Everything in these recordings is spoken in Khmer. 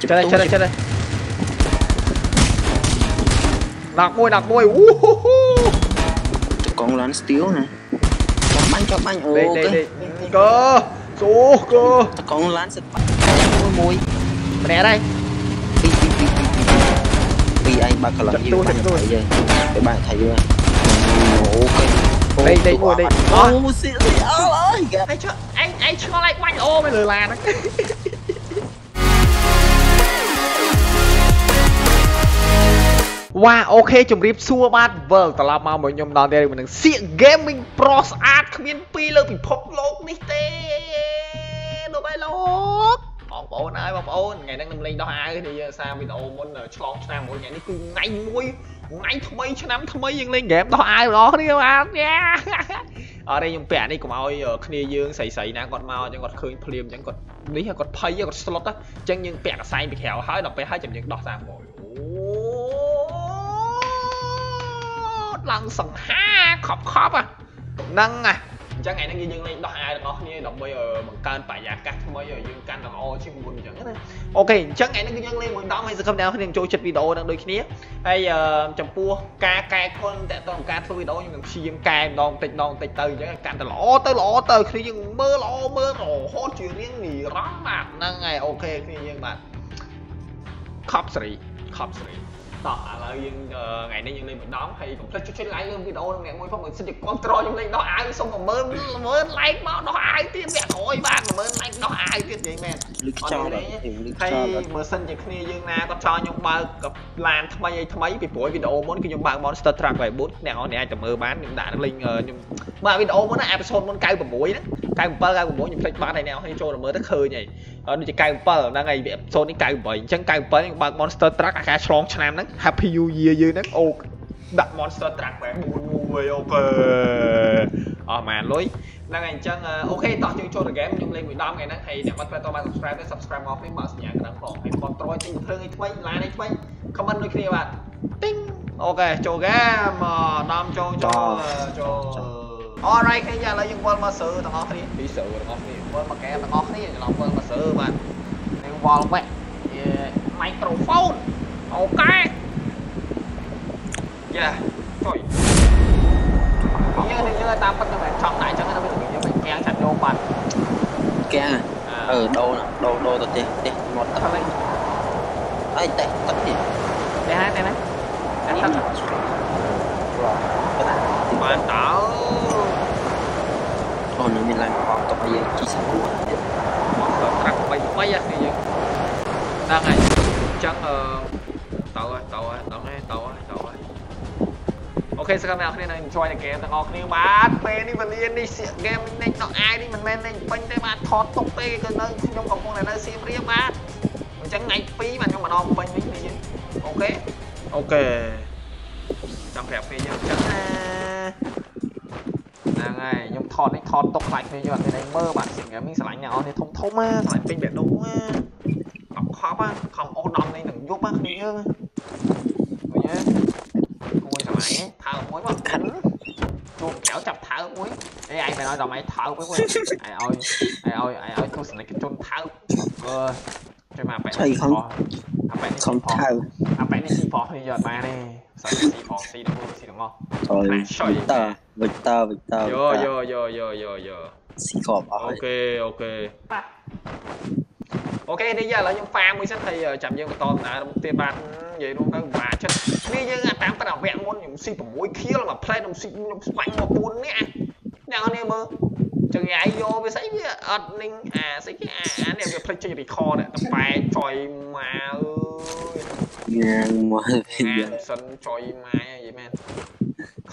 ចិត្តហើយចិត្តហើយចិត្តហើយដាក់មួយដាក់មួយអូហូហូកងឡានស្ទៀវណាចាប់បាញ់ចាប់បាញ់អូដេកដេកដេកកោសូកោកងឡានសិតបាញ់មួយមួយម្នាក់ វ៉ាអូខេជម្រាបសួរបាទវិលត្រឡប់មកមកខ្ញុំដល់ទៀតនឹងសៀក Gaming Pro ស្អាតគ្មានពីរលើពិភពលោកនេះទេលោកអើយលោកបងប្អូនអើយបងប្អូនថ្ងៃហ្នឹងខ្ញុំលេងដោះអាវនេះយើងសារវីដេអូមុនឆ្លងឆ្នាំមួយថ្ងៃនេះគឺថ្ងៃមួយថ្ងៃថ្មីឆ្នាំថ្មីយើងលេងហ្គេមដោះអាវបងប្អូនគ្នាបាទអរេខ្ញុំពាក់នេះកុំឲ្យគ្នាយើងស្រីស្រីណាគាត់មកអញ្ចឹងគាត់ឃើញភ្លាមអញ្ចឹងគាត់នេះគាត់ភ័យគាត់ស្លុតអញ្ចឹងយើងពាក់កសែងពីក្រៅហើយដល់ពេលហើយចាំយើងដោះតាមមកអូ ឡើងសង្ហាខប់ខប់ហ្នឹងហ่ะអញ្ចឹងថ្ងៃនេះយើងលេងដោះអាវទាំងអស់គ្នាដើម្បីបង្កើនបរិយាកាសថ្មីឲ្យយើងកាន់តែល្អជាងមុនអញ្ចឹងណាអូខេអញ្ចឹងថ្ងៃនេះគឺយើងលេងមួយដងហើយសង្ឃឹមអ្នកនរគ្នាចូលចិត្តវីដេអូហ្នឹងដូចគ្នាហើយចំពោះការកែខុនតើតើការធ្វើវីដេអូយើងនឹងព្យាយាមកែម្ដងបន្តិចម្ដងបន្តិចទៅអញ្ចឹងកាន់តែល្អទៅល្អទៅគ្នាយើងមើលល្អមើលរហូតជារៀងនិរន្តរ៍បាទហ្នឹងហើយអូខេគ្នាយើងបាទខប់សេរីខប់សេរី តោះឥឡូវយើងថ្ងៃនេះយើងលេងម្ដងហើយកុំភ្លេចចុច like លើវីដេអូនឹងអ្នកមួយផងមិនសិនជាគ្រប់ត្រខ្ញុំលេងដោះអាវសុំ10000 10000 like មកដោះអាវទៀតអ្នកក្រោយបាទ10000 like ដោះអាវទៀតនិយាយមែនលឹកចោលលឹកហើយចោលមើលសិនជាគ្នាយើងណាគាត់ចង់ខ្ញុំបើកកឡានថ្មីអីថ្មីពីព្រោះវីដេអូមុនគឺខ្ញុំបើក Monster Truck 4អ្នកនរអ្នកអាចទៅមើលបានខ្ញុំដាក់លេងខ្ញុំបើកវីដេអូមុនណាអេពីសូតមុន96ហ្នឹង 97 96ខ្ញុំភ្លេចបាត់ហើយអ្នកនរគ្នាចូលទៅមើលទៅឃើញហើយដូចជា97ហ្នឹងហើយអេពីសូតនេះ98អញ្ចឹង97ខ្ញុំបើក Monster Truck អាការឆ្លងឆ្នាំហ្នឹង Happy New Year យើងហ្នឹងអូដាក់ Monster Truck បែប4មួយអូខេអស់ម៉ានលុយហ្នឹងហើយអញ្ចឹងអូខេតោះយើងចូលទៅ game ខ្ញុំលេងមួយដំថ្ងៃហ្នឹងហើយអ្នកបាត់ពេលតបាន subscribe ទៅ subscribe មកនេះបើសញ្ញាកណ្ដឹងផងហើយ control ទិញភ្លើងឲ្យថ្មីឡានឲ្យថ្មី comment ដូចគ្នាបាទទីងអូខេចូល game ដំចូលចូលចូល Alright គ្នាឥឡូវយើងវិលមកសើទាំងអស់គ្នាពីសើទាំងអស់គ្នាវិលមក game ទាំងអស់គ្នាច្រឡំវិលមកសើបាទយើងវល់វែក microphone អូខេយ៉ាចុយយើងនឹងយើងតាមពិតទៅមិនចង់ដាក់អញ្ចឹងណាវាយើងមិនកាំងចាត់យកបាត់កាអឺដូរដូរដូរទៅទេទេមកទឹកហ្នឹងអីតែទឹកទៀតតែហើយតែណាតែនេះទឹកបាទ បានតើអូនមានឡើងផងទុកឲ្យយើងជីសាគូទៀតមកទៅត្រាក់3 3ហ្នឹងយើងហ្នឹងហើយអញ្ចឹងអឺទៅហើយទៅហើយដល់ហើយទៅហើយទៅហើយអូខេសកម្មអ្នកគ្នានឹង enjoy តែ game ទាំងអស់គ្នាបាទពេលនេះវេលានេះសៀក game នេះដល់អាយនេះមិនមែនលេងពេញទេបាទថតទុកទេគឺនៅខ្ញុំកំពុងតែនៅសៀមរាបបាទអញ្ចឹងថ្ងៃ2បាទខ្ញុំម្ដងពេញវិញនេះយើងអូខេអូខេចង់ប្រាប់គ្នាយើងអញ្ចឹងណាហ្នឹងហើយខ្ញុំថ តនេះថតទុកខ្លាចគ្នាយើងអត់មានអីមើលបាទសៀក gaming ឆ្លាញ់អ្នកនរគ្នាធំធំណាឆ្លាញ់ពេញបែបនោះណាខប់ខប់ណាខំអូសដំនេះនឹងយប់ណាគ្នាយើងឃើញទេគួយឆ្លាញ់ទេថើមួយមកខិនជួបចៅចាប់ថើមួយអេឯងមិនឲ្យដល់ម៉ៃថើវិញឯងឲ្យឯងឲ្យឯងឲ្យទស្សនិកជនថើអឺជួយមកបែបអាបែបនេះខំថៅអាបែបនេះស៊ីផោះនេះយកបានទេ សាច់ស៊ីផោះស៊ីដល់ស៊ីទាំងអស់អើយតើវិចតើវិចតើយោយោយោយោយោយោស៊ីគ្រាប់អស់អូខេអូខេអូខេនេះឥឡូវខ្ញុំហ្វាមួយសិនហើយចាំយើងបន្តដំណើរមុខទៀតបាទនិយាយរួមទៅពិបាកចិត្តនេះយើងតាមពិតអាវគ្គមុនខ្ញុំស៊ី6ខៀលមកផ្លែខ្ញុំស៊ីខ្ញុំស្បាញ់មក4នាក់អ្នកនេះមើលចឹងឯងយកវាស្អីវាអត់នឹងអាស្អីគេអាអានេះវាផ្លេចចេញ record តែបែកចុយមកអើយ ញ៉ាំមកវិញអានសិនចុយម៉ាយយីមែន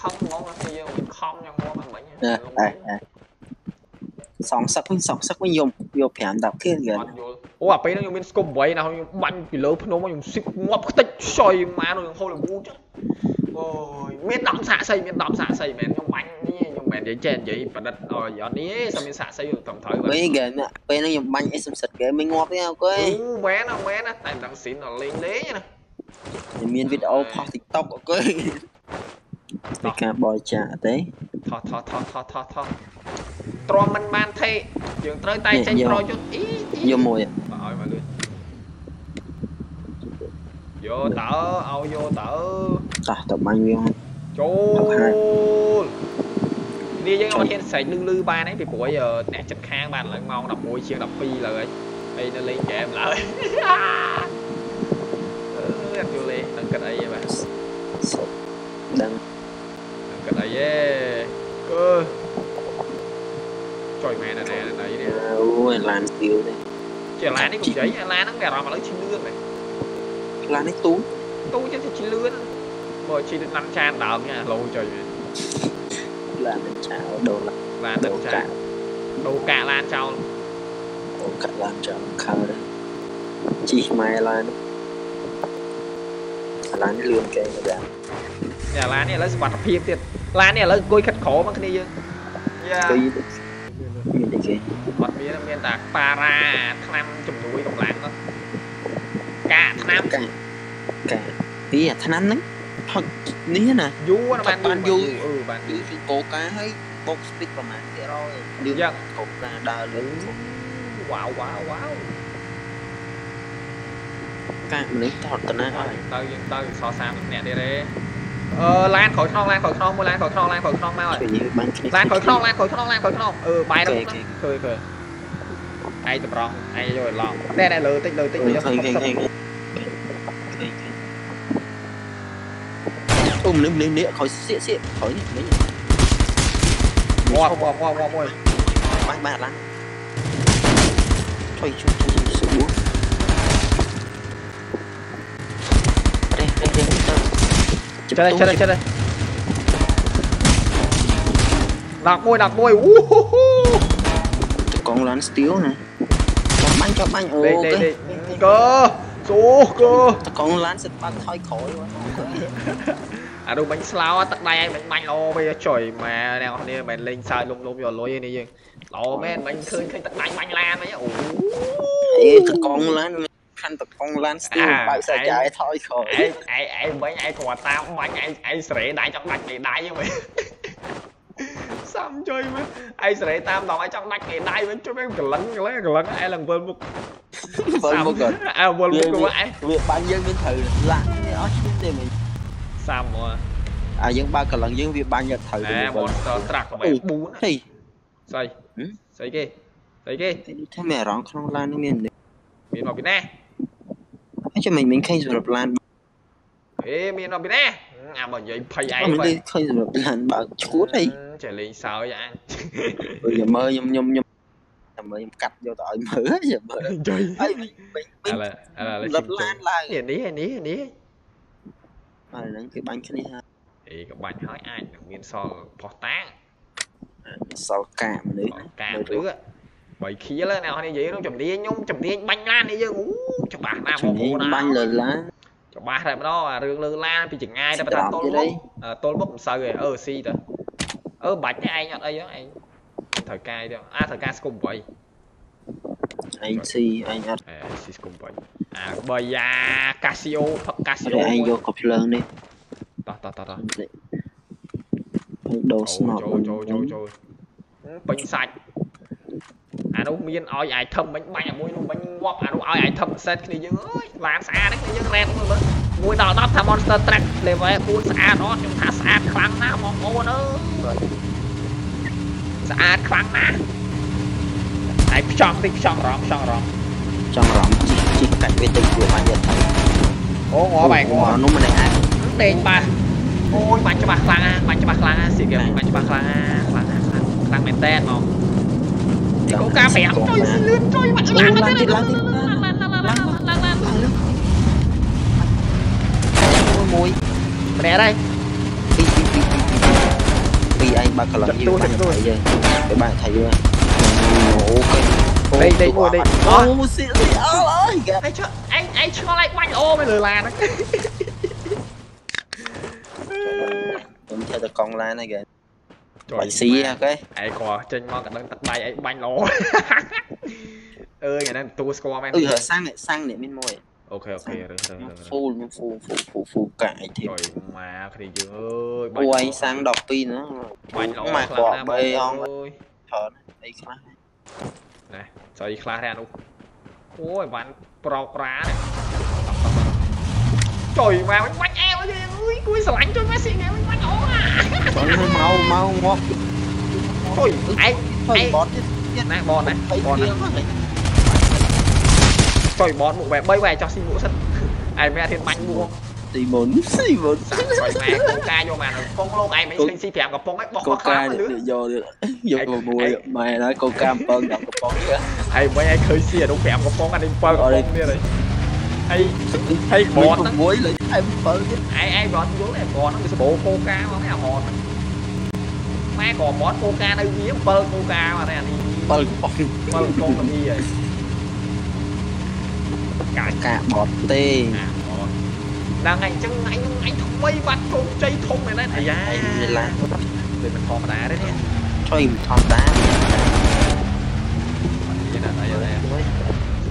ខំហ្មងគឺយើងមិនខំយ៉ាងមកមិនមិញអើអើសងសឹកវិញសងសឹកវិញយំយក5 10គេគេអត់យល់អូអាពេលហ្នឹងខ្ញុំមានស្គប់8ណាខ្ញុំបាញ់ពីលើភ្នំខ្ញុំស៊ីបងាប់ខ្ទេចចុយម៉ានខ្ញុំហូលវូចឹងអូយមានដំសាកសីមានដំសាកសី មែនខ្ញុំបាញ់នេះខ្ញុំមិននិយាយចេះនិយាយប្រឌិតអត់អត់នេះទេតែមានសាកសីត្រឹមត្រូវវិញគេពេលហ្នឹងខ្ញុំបាញ់ SM សិតគេមិនងាប់ទេអូខេអូមែនណាមែនណាតែមិនដឹងស៊ីនដល់លេងលេងណាខ្ញុំមានវីដេអូផុស TikTok អូខេពីការបរិច្ចាគទេថោះថោះថោះថោះថោះថោះទ្រាំមិនបានថេយើងត្រូវតែចេញប្រយុទ្ធអ៊ីយកមួយបើឲ្យមកលឿនយកតើឲ្យយកតើតោះតបាញ់វាចូលនេះយើងអត់ហ៊ានស្រែកលឺលឺបានទេពីព្រោះអីអ្នកចិត្តខាងបានឡើងម៉ោង11ជាង12ឡើយហើយនៅលេងហ្គេមឡើយអឺ អត់យល់ទេនឹងគិតអីទេបាទសុខដឹងនឹងគិតអីទេអឺចុយមែនណាស់ណានេះអូយឡានស្ទៀវទេជាឡាននេះកុំជ័យឡានហ្នឹងមានអារម្មណ៍ឥឡូវឈឺលឿនមែនឡាននេះទូទូ ឡូចុយមែនឡានចោលដូរឡានឡានដឹកចានដូរកាកឡានចោលដូរកាត់ឡានចោលខើជីម៉ែឡានឡានលឿនគេម្យ៉ាងយ៉ាឡាននេះឥឡូវសុវត្ថិភាពទៀតឡាននេះឥឡូវអង្គុយខិតក្រមកគ្នាយើងយ៉ាគឺមានតែគេអត់មានមានតែប៉ារ៉ាថ្នាំជំនួយកម្លាំងទៅកាកថ្នាំកាកាពីអាឆ្នាំហ្នឹងផឹកនេះណាយូរណាស់បានបានយូរអឺបានគឺគឺកោកាហើយបូកស្ពីកប្រហែលទៀតរយលឿនយ៉ាងកោកាដើរលឿនវ៉ាវវ៉ាវវ៉ាវ កាមនុស្សតតតាហើយ ទៅយើងទៅសល់30នាក់ទៀតទេអឺឡានក្រោយខ្នងឡានក្រោយខ្នងមួយឡានក្រោយខ្នងឡានក្រោយខ្នងមកហើយ ជួយយើងបានគ្នា ឡានក្រោយខ្នងឡានក្រោយខ្នងឡានក្រោយខ្នងអឺបាយដល់ អូខេ ឃើញឃើញឯងតម្រង់ឯងយកឲ្យឡងតែតែលើតិចលើតិច ឃើញ យក ឃើញឃើញឃើញអូមនុស្សនេះនេះខ້ອຍសៀកសៀកខ້ອຍនេះមិញ ងាប់ងាប់ងាប់ងាប់មួយ បាញ់បាញ់ឡានជួយជួយ ចិត្តទេចិត្តទេចិត្តទេដាក់មួយដាក់មួយអូហូហូទៅកងឡានស្ទៀវណាចាំបាញ់ចាំបាញ់អូដេកដេកគេដេកកើសូកើទៅកងឡានសិតបាត់ថយក្រោយអានោះបាញ់ស្លោទឹ កដៃឯងបាញ់បាញ់ល្អពេលចុយម៉ែអ្នកនរគ្នាមិនលេងសើចលុំលុំយកលុយនេះយើងល្អមែនបាញ់ឃើញឃើញទឹកដៃបាញ់ឡានវិញអូអេទៅកងឡានខាន់ទៅកងឡានស្ទៀវបើកសាចាយថយក្រោយឯងឯងឯងវិញឯងគ្រាន់តាមបាញ់ឯងឯងស្រេដៃចង់ដាច់គេដៃហ្នឹងវិញសំចុយមើលឯងស្រេតាមដល់ឯងចង់ដាច់គេដៃវិញជួយវិញកលឹងកលឹងកលឹងឯងឡើងវិលមុខបើមកគាត់អើវិលមុខទៅឯងវាបាញ់យើងមានត្រូវឡាក់នេះអត់ឈ្មោះទេមិញសាមមកអាយើងបើកកលឹងយើងវាបាញ់យកត្រូវណែ monster truck បែប4ហេស្អីហឹមស្អីគេស្អីគេថាមានអារម្មណ៍ក្នុងឡាននេះមានមានមកពីណាហើយ ចាំមិញមិញឃើញសម្រាប់ឡានអេមានមកពីណាអាមកនិយាយភ័យឯងអត់មានវិញឃើញសម្រាប់ឡានបើកឈួតហីចេះលេងសើចអញខ្ញុំមើលខ្ញុំខ្ញុំខ្ញុំតែមើលខ្ញុំកាត់យកទៅឲ្យមើលចាំមើលចុយហើយមិញមិញមិញឥឡូវឥឡូវសម្រាប់ឡានឡើងនេះនេះនេះនេះហើយហ្នឹងគេបាញ់គ្នាហើយអេក៏បាញ់ហើយអាចនឹងមានសល់ផោះតាំងសល់កាមនុស្សកាមលឺ បីខៀលណាស់នេះនិយាយនោះជំនាញខ្ញុំជំនាញបាញ់ឡាននេះយើងអូច្បាស់ណាស់បងប្អូនណាបាញ់លើឡានច្បាស់តែម្ដងអារឿងលើឡានពីចង្ងាយតែបើច្រថាឡំទល់ទៀតមុអីខទល់មុខមិនសូវទេអឺស៊ីទៅអឺបាច់ទេឯងអត់អីហ្នឹងឯងត្រូវកាយទៅអាត្រូវការស្គុំ8ឯងស៊ីឯងអត់អេស៊ីស្គុំ8អាបើយ៉ាកាស៊ីអូផឹកកាស៊ីឯអូងយកកភ្លើងនេះតោះតោះតោះតោះហើយដូរស្នប់ចូលចូលចូលចូលពេញសាច់ អានោះមានឲ្យ item មិញបាញ់អាមួយនោះមិញងាប់អានោះឲ្យ item set គ្នាយើងអើយឡានស្អាតហ្នឹងគ្នាយើងរ៉ែតមើលមើលមួយដល់10ថា monster track level 4ស្អាតអត់ខ្ញុំថាស្អាតខ្លាំងណាស់បងប្អូនអើយស្អាតខ្លាំងណាស់ឯងខ្ចង់តិចខ្ចង់រំខ្ចង់រំចង់រំជីជីកាច់វាតិចវាបាញ់យកទៅអូងាប់ឯងងាប់នោះមិនអាចដេញបាសអូយបាញ់ច្បាស់ខ្លាំងណាស់បាញ់ច្បាស់ខ្លាំងណាស់ស៊ីហ្គេមបាញ់ច្បាស់ខ្លាំងណាស់ខ្លាំងណាស់ខ្លាំងខ្លាំងមែនតើហ្មង ទីកូកា5ចុយលឿនចុយបាច់ឡើងឡើងទៀតឡើងទៀតឡើងឡើងឡើងឡើងឡើងមួយម្នាក់ហើយពីពីពីពីឯងបើកកន្លងយើងបាញ់ទៅយើងទៅបាញ់ថៃយើងអូខេដេក ចុយស៊ីគេឯងគាត់ចេញមកកណ្ដឹងទឹកដៃឯងបាញ់ល្អអើយអាហ្នឹងទទួលស្គាល់មែនអឺសាំងសាំងនេះមានមួយអូខេអូខេរើសរើសហ្វូលមានហ្វូលហ្វូលហ្វូលហ្វូលកាអីទេជួយមកគ្នាយើងអើយបាញ់អូឯងសាំង12ហ្នឹងបាញ់ល្អខ្លាំងណាស់បើអងច្រើនអីខ្លះណែស្អីខ្លះទេអានោះអូយវ៉ាន់ប្រោកប្រាណចុយមកមិនបាច់អែមទេអើយគួយស្រ មកមកអុយអែកអែកបតទៀតណាបតណាបតណាចុយបតមុខបែ3បែចោះស៊ីមុខសិនឯងមែនរៀនបាញ់មុខទីមុនស៊ីមុនចុយម៉ែកូកាយកមកកំពងលោកឯងមិនឃើញស៊ី5កំប៉ុងឯងបោះកូកាយកយកមកមួយម៉ែណាកូកា7កំប៉ុងឯងមិនឯងឃើញស៊ីអានោះ5កំប៉ុងអានេះ7កំប៉ុងនេះហើយ hay hay bọt muối lấy em bơ chứ ai ai bọt muối em bọt nó bị bồ coca mà cái hòn ខ្មែរក៏មាត់គោការនៅវា7គោការអានេះអានេះ7កំប៉ុង7កំប៉ុងនេះហើយកាកាបត់ទេដល់ថ្ងៃអញ្ចឹងអញអញថ្មីបាត់ជោគជ័យធំមែនទេអាយ៉ាវាឡាវាមិនធម្មតាទេនេះថុយមិនធម្មតានេះណាយល់ទេ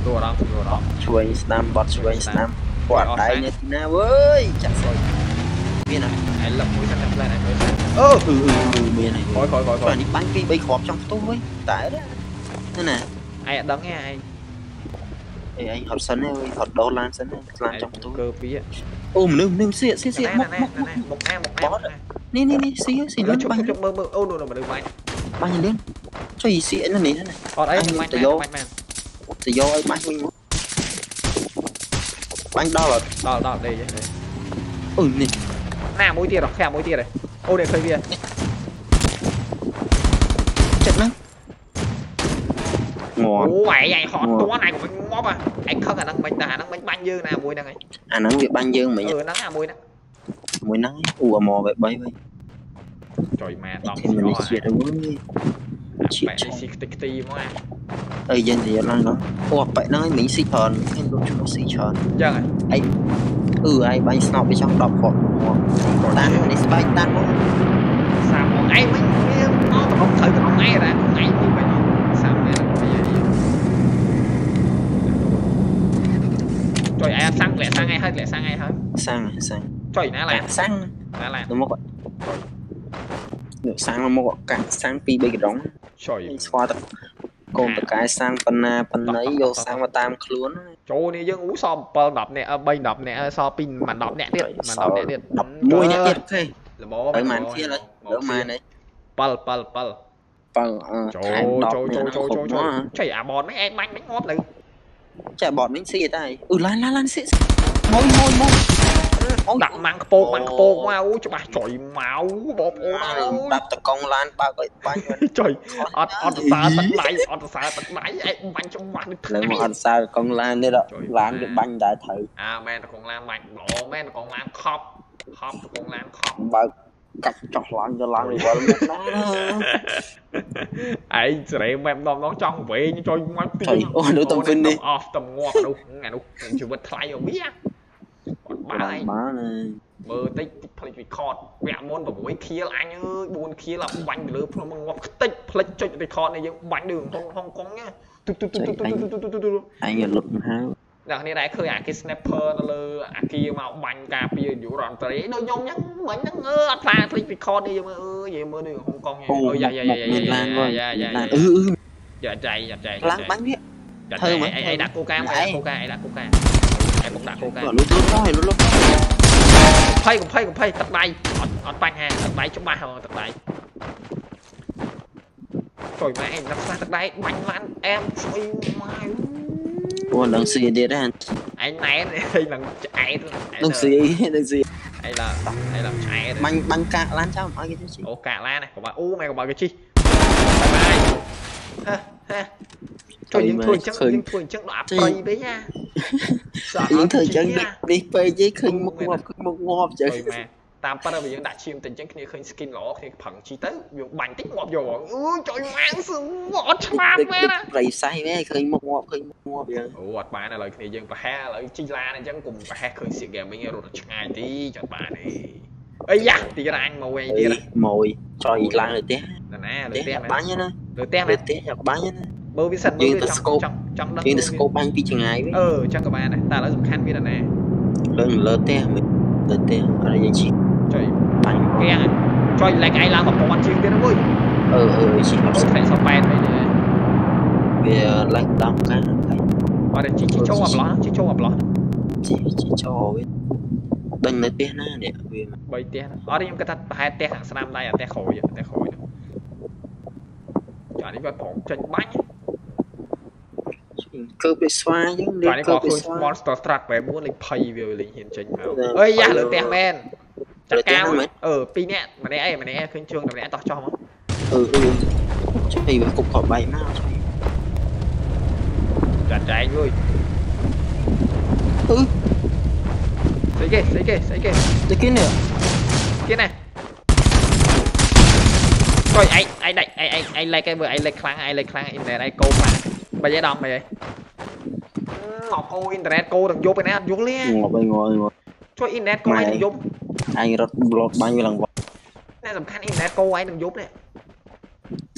ទូរ៉ាំទូរ៉ាំជួយស្ដាំបត់ជួយស្ដាំគាត់ដៃនេះណាវើយចាក់សុយមានអីឡឹកមួយចាក់តែផ្លែណាមើល ơ ừ ừ ừ bên này khói khói khói khói bạn bắn cái bay khóp trong tôi tại đó thế nè ai đón nghe ai Ê, anh học sân ơi, thật đô lan sân lan trong túi cơ phí ạ ôm nương nương xịa xịa xịa mọc một mọc mọc a mọc a nè nè nè xịa xịa lên băng chụp mơ mơ ô đồ nào mà được mày băng nhìn lên cho gì xịa nó thế này ở đây mày tự do tự do ấy mày mình băng đau là đau đau đây đây ừ nè nè mũi tiền rồi khẽ mũi tiền đây Ô để khởi bia Chết mất Ngon. Ủa vậy vậy họ túa này của mình móp à Anh không khả năng mình là năng mình banh dương nè mùi nè À nắng bị banh dư mình Ừ nắng à mùi nè. Mùi nắng. Ua mò vậy bay vậy Trời mẹ tóc Thì mình đi xuyệt đâu ơi Mẹ đi xuyệt tích tì dân thì dân ăn đó Ủa vậy nói mình xuyệt tròn anh luôn cho nó xuyệt tròn. Dân à Anh អឺឯងបាញ់ស្នប់វាចង់10គាត់មកតាំងនេះស្បែកតាំងមកសាមមកឯងវិញវាមកទៅក្នុងត្រូវក្នុងឯងរ៉ាក្នុងឯងពីបាញ់សាមនេះជួយឯងសាំងលាក់សាំងឯងហើយលាក់សាំងឯងហើយសាំងសាំងជួយណាឡាសាំងណាឡាទៅមកនឹងសាំងមកកាក់សាំងពីរបីកណ្ដុងជួយស្វាទៅ កូនតកែសាំងបណ្ណាបណ្ណៃយកសាំងមកតាមខ្លួនចូលនេះយើងអ៊ូសល់7 10នាក់3 10នាក់សល់2 10នាក់ទៀត10នាក់ទៀត11នាក់ទៀតទេល្មមប្រហែលទៀតលើម៉ែនេះ7 7 7 7ចូលចូលចូលចូលចូលចៃអាបតហ្នឹងឯងបាញ់មិនងាប់នៅចៃអាបតហ្នឹងស៊ីតែអឺឡានឡានស៊ីមួយមួយមួយ ដាក់ម៉ាំងខ្ពោកម៉ាំងខ្ពោកមកអូច្បាស់ចុយមកបងប្អូនអើយដាក់តកង់ឡានបើកឲ្យបាញ់ចុយអត់អត់សើទឹកដៃអត់សើទឹកដៃឯងបាញ់ច្បាស់នេះផ្លែមកអត់សើកង់ឡាននេះដល់ឡានវាបាញ់ដែរត្រូវអាមែនតកង់ឡានបាញ់ល្អមែនតកង់ឡានខប់ខប់តកង់ឡានខប់បើកកាច់ចោះឡើងទៅឡើងវិលមកណាឯងសេរីមែនម្ដងម្ដងចង់វែងចុយមកទីអូនៅតំវិញនេះអស់តំងាប់នោះអានោះជីវិតថ្លៃអស់វា បាឯងបានមើលតិចផ្លេច record វគ្គមុន6ខៀលអញអើយ4ខៀលអាបាញ់ទៅលើភ្នំមកងាប់ខ្ទេចផ្លេចចុច record នេះយើងបាញ់ទៅហុងហុងកុងណាទុទុទុទុទុទុទុអញលុបហើយអ្នកនេះដែរឃើញអាគេ snapper នៅលើអាគីមកបាញ់ការពារយុរដ្ឋមន្ត្រីដូចខ្ញុំហ្នឹងមិញហ្នឹងអឺអត់ខ្លាផ្លេច record នេះយើងមើលអើយយើងមើលនៅហុងកុងអើយយ៉ាយ៉ាយ៉ាយ៉ាយ៉ាអឺអឺយ៉ាចៃយ៉ាចៃខ្លាំងបាញ់នេះធ្វើមកអីដាក់គូកាមកអីដាក់គូកាអីដាក់គូកា គាត់លុតលុតហើយលុតលុតភ័យកុំភ័យកុំភ័យទឹកដៃអត់អត់បញ្ហាទឹកដៃច្បាស់ហ្នឹងទឹកដៃជួយម៉ែឯងដាក់ខ្លះទឹកដៃបាញ់ឡានអែមស្អុយម៉ៅអូនឹងស៊ីទៀតហ្នឹងឯងណែនឯងនឹងឆ្អែតនឹងស៊ីនឹងស៊ីឯងឡាឯងឡាឆ្អែតបាញ់បាញ់កាក់ឡានចាំឲ្យគេទៅស៊ីអូកាឡានេះកុំឲ្យអូម៉ែកុំឲ្យគេជីបាយហេហេ ជួយយើងធ្វើអញ្ចឹងយើងធ្វើអញ្ចឹងដល់អាប្រៃវិញណាយើងធ្វើអញ្ចឹងនេះពេកយីឃើញមុខងាប់មុខងាប់ចឹងជួយម៉ែតាមប៉ិតបើយើងដាក់ឈាមទៅអញ្ចឹងគ្នាឃើញ skin ល្អគ្នាប្រឹងជីទៅយើងបាញ់តិចងាប់យកហ្មងអឺជួយម៉ែសឹងអត់ឆ្លាតមែនណាប្រៃសៃវិញឃើញមុខងាប់ឃើញមុខងាប់ចឹងអូអត់បានឥឡូវគ្នាយើងប្រហែលឥឡូវជីឡានអញ្ចឹងកុំប្រហែលឃើញ Sick Gaming រត់ឆ្ងាយទីចត់បានទេអីយ៉ាទីរាញមកវិញទៀតមួយចុយឡើងលើផ្ទះណាណាលើផ្ទះផ្ទះបាញ់ណាលើផ្ទះលើមែនផ្ទះបាញ់ណា មើលវាសិនមើលចង់ចង់ចង់ដឹងយើងទៅស្គប់បាញ់ពីចងាយវិញអឺចឹងក៏បានដែរតែឥឡូវសំខាន់វាណាណាលើលើផ្ទះលើផ្ទះអត់យើងជីចុយបាញ់កៀងចុយលេខឯងឡើង1000ជាងទៀតហ្នឹងអើយអឺអឺជីអត់អូស្ខេសប៉ែតវិញទេវាឡើងដំកាអត់ជីជីចូលអាប្លោះជីចូលអាប្លោះជីជីចូលវាដឹងនៅផ្ទះណានេះវា3ផ្ទះហ្នឹងអត់ទេខ្ញុំគិតថាប្រហែលផ្ទះខាងស្នាមដៃអាផ្ទះក្រោយផ្ទះក្រោយហ្នឹងចានេះវាប្រងចេញបាញ់ កើបដូចស្វាអញ្ចឹងចានេះកើក៏បដូចឃើញស្វា Monster Truck បែប4លេងភ័យវាលេងហ៊ានចេញមកអឺអើយយ៉ាលើផ្ទះមែនចាត់ការលើផ្ទះហ្នឹងមែនអឺពីរនាក់ម្នាក់អីម្នាក់ឃើញជើងតែម្នាក់តោះចោះមកអឺអឺជួយវាគប់ខោបែកមកជួយចាត់ចែងអើយអឺស្អីគេស្អីគេស្អីគេទៅគេនេះគេណាចុយឯងឯងដាច់ឯងឯងឯងលេខឯងមើលឯងលេខខ្លាំងឯងលេខខ្លាំងអ៊ីនធឺណិតឯងកោខ្លាំង បើយេដំបើយេមកកោអ៊ីនធឺណិតកោទាំងយប់ឯណាអត់យល់ទេងប់ហើយងប់ហើយងប់ជួយអ៊ីនធឺណិតកោឯងទាំងយប់អញរត់ប្លត់បាញ់វាឡើងវត្តតែសំខាន់អ៊ីនធឺណិតកោឯងទាំងយប់នេះ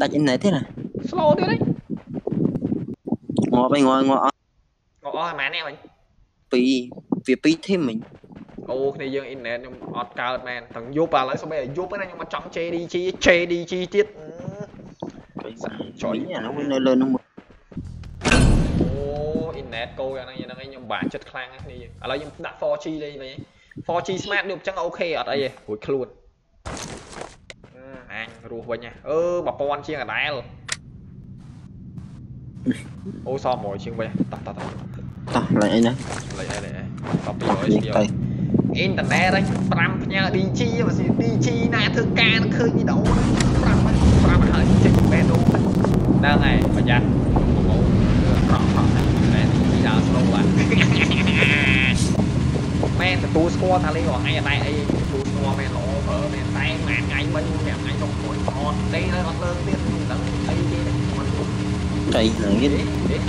ដាច់អ៊ីនណេតទេណា slow ទៀតហីងប់ហើយងប់ហើយងប់អស់កោអស់អាម៉ាននេះវិញពីរវាពីរធីមមិញអូគ្នាយើងអ៊ីនធឺណិតខ្ញុំអត់កើតមែនទាំងយប់ឥឡូវសូម្បីតែយប់ហ្នឹងខ្ញុំមកចង់ JDG JDG ទៀតចុយអានោះវានៅលើនោះអូ អ៊ីនធឺណិតកោយ៉ាងហ្នឹងយ៉ាងហ្នឹងឯងខ្ញុំបាក់ចិត្តខ្លាំងណាស់គ្នាយើងឥឡូវខ្ញុំដាក់ 4G លេងវិញ 4G smart ដូចអញ្ចឹងអូខេអត់អីទេរួចខ្លួនអឺអញរស់វិញហ៎អឺ1000ជាងអដែលអូសម100ជាងវិញតោះតោះតោះតោះឡើងអីណាលេខអីលេខអីតោះតោះ200យើងជាងទៅអ៊ីនធឺណិតហ្នឹង5ផ្ញើ DG បើសិន DG ណាធ្វើការនឹងឃើញវីដេអូហ្នឹង5ហ្នឹង5ហើយចេញបែដូហ្នឹងហើយប្រយ័ត្នបងប្រក់ប្រក់តែ DG ដល់ slow បាទ មែនទទួលស្គាល់ថាលេងរងថ្ងៃអត់ដែរអីទទួលស្គាល់មែនល្អប្រើមែនតែម៉ានថ្ងៃមិញ5ថ្ងៃចុងក្រោយអត់ទេហើយអត់លើកទៀតមិនដឹងអីទេមិនចៃហ្នឹងទៀត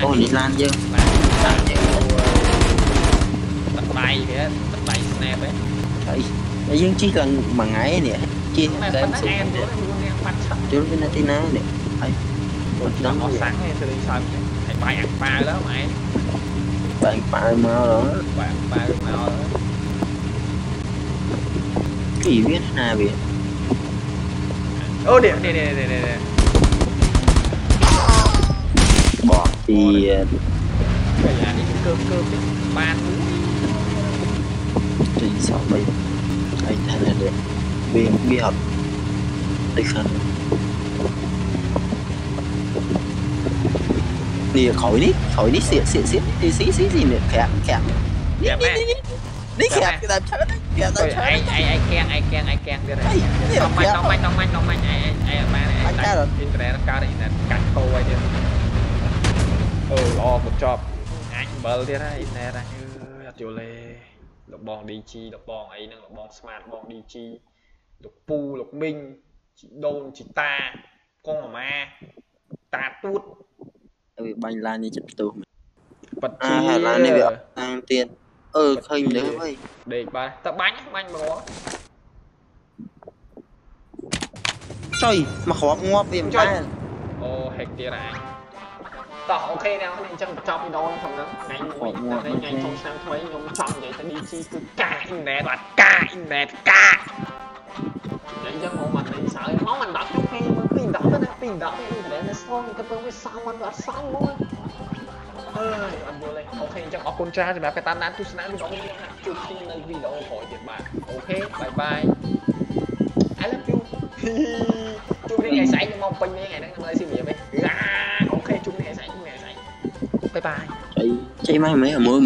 អូនេះឡានយើងបាទដាក់យើងទឹកដៃវាទឹកដៃ snap ហ្នឹងចៃហើយយើងជិះឡើងមួយថ្ងៃនេះជិះមែនតែប៉ុណ្ណាសុំអែមទៅខ្លួននាងបាត់ឆាប់ជុលវានៅទីណានេះហើយអត់ដឹងអត់សាំងទេទៅលេងសើចហើយបាយអាក់ប៉ាវទៅម៉ែបាញ់ប៉ាវមកដល់បាយអាក់ប៉ាវមកពីវាណាវាអូនេះនេះ នេះនេះនេះបោះពីពេលអានេះកើបកើបទៀតបានទីសោះបីហើយថានេះវាវាអត់ដូចខាងនេះក្រោយនេះក្រោយនេះសៀកសៀកសៀកទីស៊ីស៊ីស៊ីនេះក្រាក់ ក្រាក់យ៉ាម៉ែនេះក្រាក់គេតាមឆើនេះក្រាក់ទៅតាមឆើឯងឯងឯងកៀងឯងកៀងឯងកៀងទៀតហើយតំមាញ់តំមាញ់តំមាញ់តំមាញ់ឯងឯងបានឯងអ៊ីនធឺណិតកើតអ៊ីនធឺណិតកាត់កោឲ្យទៀតអឺល្អក៏ចប់អញបើទៀតហើយអ៊ីនធឺណិតអញអើយអត់យល់ទេលោកបង DG លោកបងអីហ្នឹងលោកបង smart បង DG លោកពូលោកមីងជីដូនជីតាកងអាម៉ាតាទួតវាបាញ់ឡាននេះចិត្តផ្ទុះប៉ាត់អាជីហាឡាននេះវាអត់តាមទៀត អឺឃើញលើហើយដេកបាទតើបាញ់បាញ់មករាល់ចុយមកគ្រាប់ងាប់វាមិនដែរអូហេកទៀតអញតោះអូខេអ្នកនរអញ្ចឹងបញ្ចប់វីដេអូនេះផងហ្នឹងថ្ងៃមួយថ្ងៃចូលឆ្នាំថ្មីខ្ញុំ អ៊ីនធឺណិតបាទការអ៊ីនធឺណិតការអញ្ចឹងមកមកលេងសើមកមិនដល់ខ្ញុំពេលមើលពី10ទៅណាពី10អ៊ីនធឺណិតនៅស្ងក៏ពឹងវាសំមិនអត់សំមកអើយអត់យល់ទេអូខេអញ្ចឹងអរគុណច្រើនសម្រាប់ការតាមដានទស្សនាវីដេអូនេះណាជួបគ្នានៅវីដេអូក្រោយទៀតបាទអូខេបាយបាយ I love you ជួបគ្នាថ្ងៃស្អែកខ្ញុំមកពេញនេះថ្ងៃហ្នឹងខ្ញុំនៅស៊ីមរៀបឯងអាអូខេជួបគ្នាថ្ងៃស្អែកជួបគ្នាថ្ងៃស្អែកបាយបាយចៃចៃមកមែនមើល